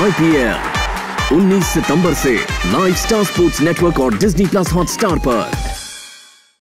IPL 19 सितंबर से live star sports network और डिज्नी प्लस हॉटस्टार पर।